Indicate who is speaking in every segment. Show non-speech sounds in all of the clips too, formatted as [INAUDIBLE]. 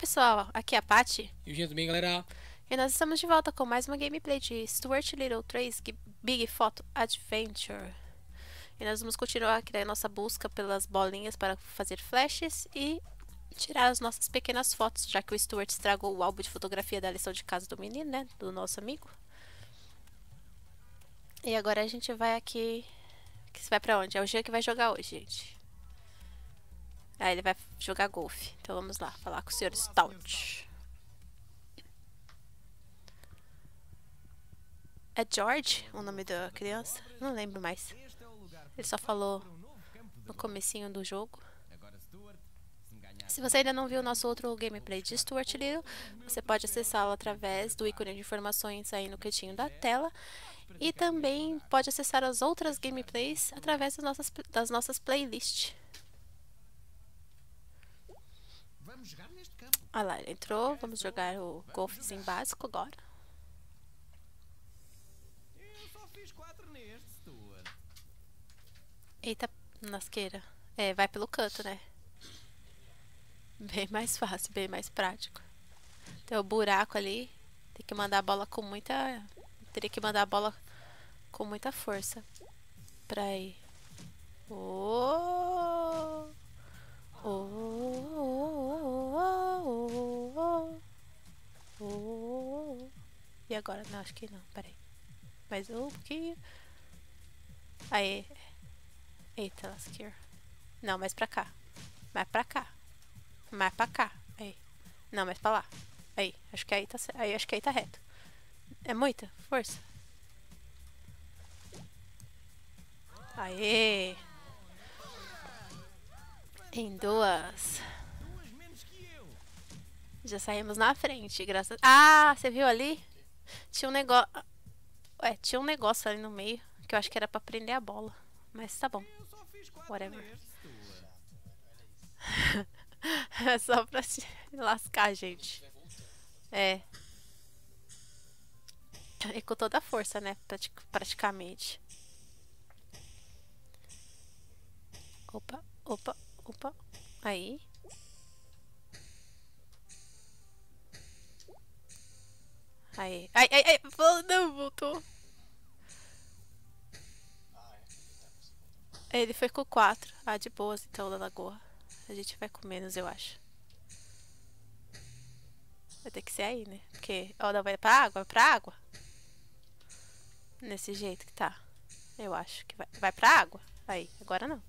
Speaker 1: pessoal, aqui é a Paty.
Speaker 2: E o tudo bem, galera?
Speaker 1: E nós estamos de volta com mais uma gameplay de Stuart Little 3 Big Photo Adventure. E nós vamos continuar aqui a nossa busca pelas bolinhas para fazer flashes e tirar as nossas pequenas fotos, já que o Stuart estragou o álbum de fotografia da lição de casa do menino, né? Do nosso amigo. E agora a gente vai aqui... Que você vai pra onde? É o Jean que vai jogar hoje, gente. Ah, ele vai jogar golfe. Então vamos lá, falar com o senhor Stout. É George o nome da criança? Não lembro mais. Ele só falou no comecinho do jogo. Se você ainda não viu o nosso outro gameplay de Stuart Little, você pode acessá-lo através do ícone de informações aí no cantinho da tela. E também pode acessar as outras gameplays através das nossas, das nossas playlists. Olha lá, ele entrou. Vamos jogar o golfezinho básico agora. Eita, nasqueira. É, vai pelo canto, né? Bem mais fácil, bem mais prático. Tem o buraco ali. Tem que mandar a bola com muita... Teria que mandar a bola com muita força. Pra ir. Oh! Oh! Oh! Oh! E agora? Não, acho que não. Peraí. Mais um pouquinho. Aí. Eita, lasqueira. Não, mais pra cá. Mais pra cá. Mais pra cá. Aí. Não, mais pra lá. Aí. Acho que aí tá, aí, acho que aí tá reto. É muita força. Aê! Em duas. Já saímos na frente, graças... Ah, você viu ali? Tinha um negócio... Ué, tinha um negócio ali no meio. Que eu acho que era pra prender a bola. Mas tá bom. Whatever. [LAUGHS] é só pra se lascar, gente. É. E com toda a força, né? Praticamente. Opa, opa, opa. Aí. Aí. Ai, ai, ai. Não, voltou. Ele foi com 4. Ah, de boas então, da lagoa. A gente vai com menos, eu acho. Vai ter que ser aí, né? Porque, ó, não vai pra água, vai pra água. Nesse jeito que tá. Eu acho que vai. Vai pra água? Aí, agora não.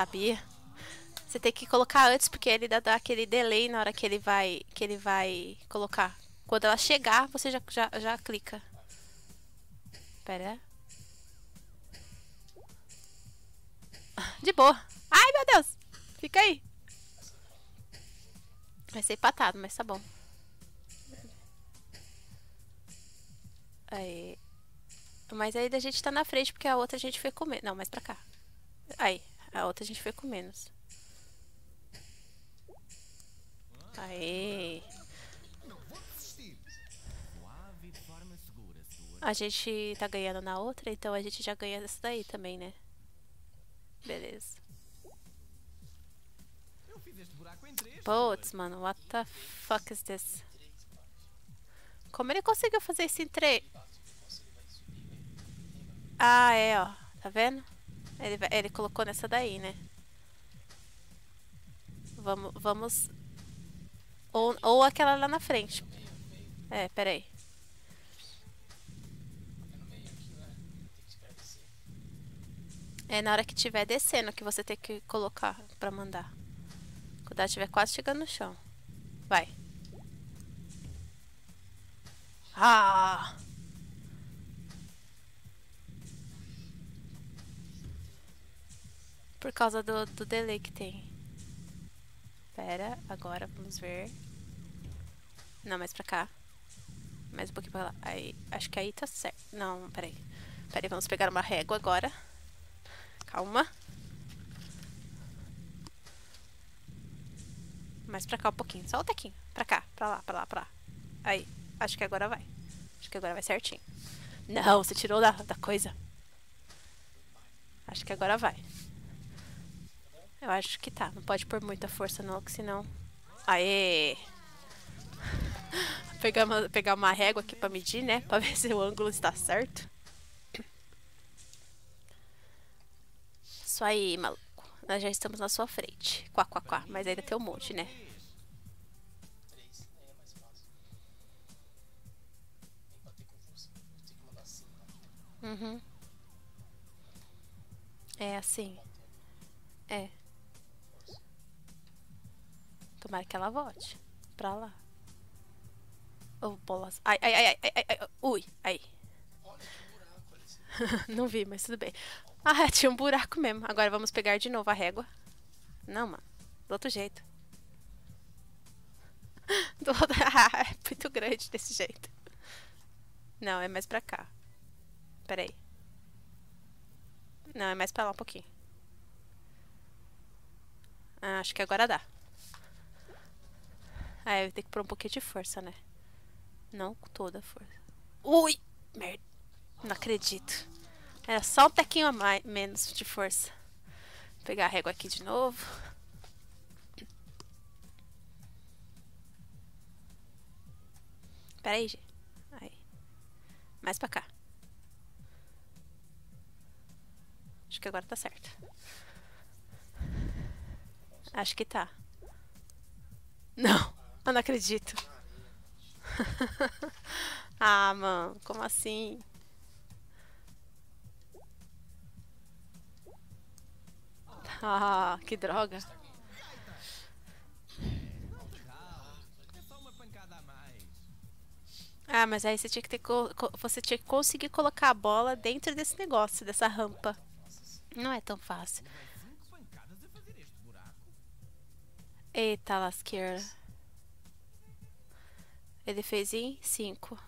Speaker 1: Sabia? Você tem que colocar antes, porque ele dá, dá, aquele delay na hora que ele vai que ele vai colocar. Quando ela chegar, você já, já, já clica. Pera. De boa. Ai, meu Deus. Fica aí. Vai ser empatado, mas tá bom. Aí. Mas aí a gente tá na frente, porque a outra a gente foi comer. Não, mais pra cá. Aí, a outra a gente foi com menos. Aê. A gente tá ganhando na outra, então a gente já ganha dessa daí também, né? Beleza. Putz, mano, what the fuck is this? Como ele conseguiu fazer isso em três? Ah, é, ó. Tá vendo? Ele, ele colocou nessa daí, né? Vamos, vamos ou, ou aquela lá na frente. É, peraí. É na hora que estiver descendo que você tem que colocar pra mandar. Quando ela estiver quase chegando no chão. Vai. Ah! Por causa do, do delay que tem. Espera, agora vamos ver. Não, mais pra cá. Mais um pouquinho pra lá. Aí, acho que aí tá certo. Não, peraí. Peraí, vamos pegar uma régua agora. Calma. Mais pra cá um pouquinho. Só um Pra cá, pra lá, pra lá, pra lá. Aí, acho que agora vai. Acho que agora vai certinho. Não, você tirou da, da coisa. Acho que agora vai. Eu acho que tá. Não pode pôr muita força não, que senão... Aê! Pegar uma, pegar uma régua aqui pra medir, né? Pra ver [LAUGHS] se o ângulo está certo. Isso aí, maluco. Nós já estamos na sua frente. Quá, quá, quá. Mas ainda tem um monte, né? Uhum. É assim. É. Tomara que ela volte pra lá. Oh, bolas. Ai, ai, ai, ai, ai, ai. Ui, aí. [LAUGHS] Não vi, mas tudo bem. Ah, tinha um buraco mesmo. Agora vamos pegar de novo a régua. Não, mano. Do outro jeito. [LAUGHS] Do outro... [LAUGHS] Ah, é muito grande desse jeito. Não, é mais pra cá. Pera aí. Não, é mais pra lá um pouquinho. Ah, acho que agora dá. Ah, eu vou ter que pôr um pouquinho de força, né? Não com toda a força. Ui! Merda. Não acredito. Era só um tequinho a mais, menos de força. Vou pegar a régua aqui de novo. Pera aí, gente. Aí. Mais pra cá. Acho que agora tá certo. Acho que tá. Não, eu não acredito. [LAUGHS] ah, mano, como assim? Ah, que droga. Ah, mas aí você tinha que ter você tinha que conseguir colocar a bola dentro desse negócio, dessa rampa. Não é tão fácil. Eita lasqueira. Ele fez em 5.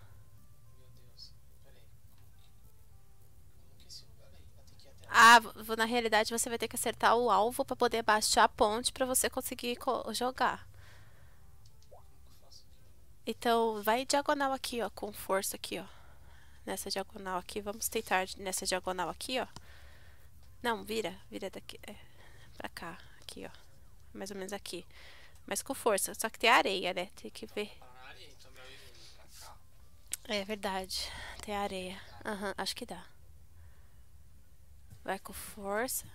Speaker 1: Ah, na realidade você vai ter que acertar o alvo para poder baixar a ponte para você conseguir jogar. Então, vai diagonal aqui, ó, com força aqui, ó. Nessa diagonal aqui, vamos tentar nessa diagonal aqui, ó. Não, vira, vira daqui, é, pra cá, aqui, ó. Mais ou menos aqui. Mas com força, só que tem areia, né? Tem que ver. É verdade, tem areia. Uhum, acho que dá. Vai com força.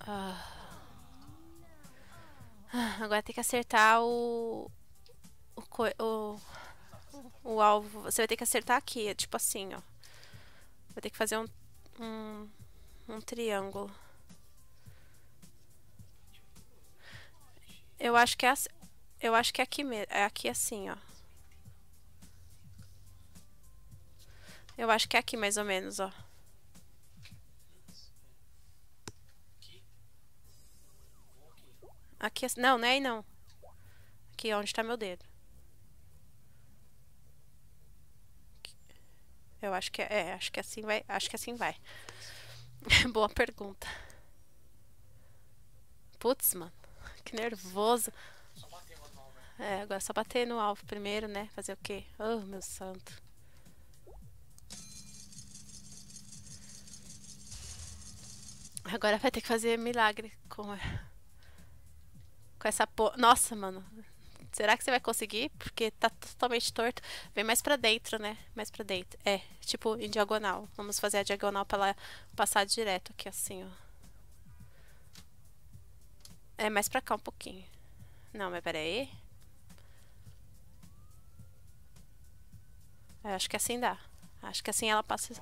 Speaker 1: Ah. Agora tem que acertar o, o, o, o alvo. Você vai ter que acertar aqui, é tipo assim, ó. Vai ter que fazer um, um, um triângulo. Eu acho que é, eu acho que é aqui mesmo, é aqui assim, ó. Eu acho que é aqui mais ou menos, ó. Aqui, não, não é aí não. Aqui onde está meu dedo. Eu acho que é, é, acho que assim vai, acho que assim vai. [LAUGHS] Boa pergunta. Putz, mano, que nervoso. É, agora só bater no alvo primeiro, né? Fazer o quê? Oh, meu santo. Agora vai ter que fazer milagre com, com essa porra. Nossa, mano. Será que você vai conseguir? Porque tá totalmente torto. Vem mais pra dentro, né? Mais pra dentro. É, tipo em diagonal. Vamos fazer a diagonal pra ela passar direto aqui, assim, ó. É, mais pra cá um pouquinho. Não, mas peraí. É, acho que assim dá. Acho que assim ela passa...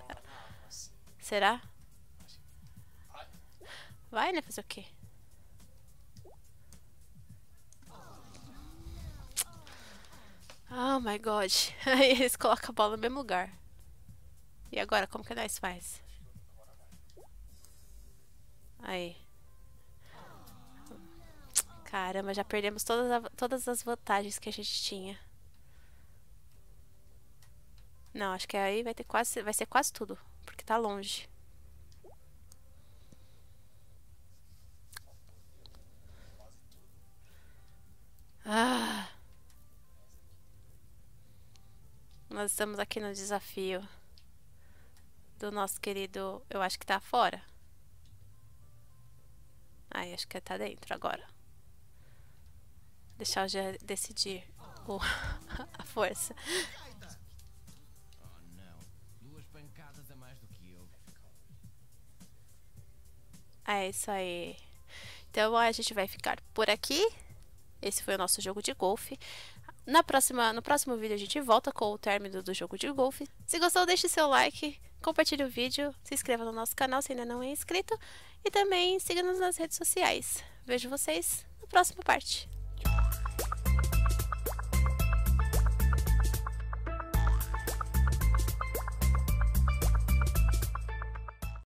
Speaker 1: Será? Vai, né? Fazer o quê? Oh my god. [LAUGHS] Aí eles colocam a bola no mesmo lugar. E agora, como que nós faz? Aí. Caramba, já perdemos todas, a, todas as vantagens que a gente tinha. Não, acho que aí vai ter quase. Vai ser quase tudo. Porque tá longe. Ah! Nós estamos aqui no desafio do nosso querido. Eu acho que tá fora. Aí, acho que tá dentro agora. Deixar o decidir [LAUGHS] a força. É isso aí. Então a gente vai ficar por aqui. Esse foi o nosso jogo de golfe. Na próxima, no próximo vídeo a gente volta com o término do jogo de golfe. Se gostou, deixe seu like, compartilhe o vídeo, se inscreva no nosso canal se ainda não é inscrito e também siga-nos nas redes sociais. Vejo vocês na próxima parte.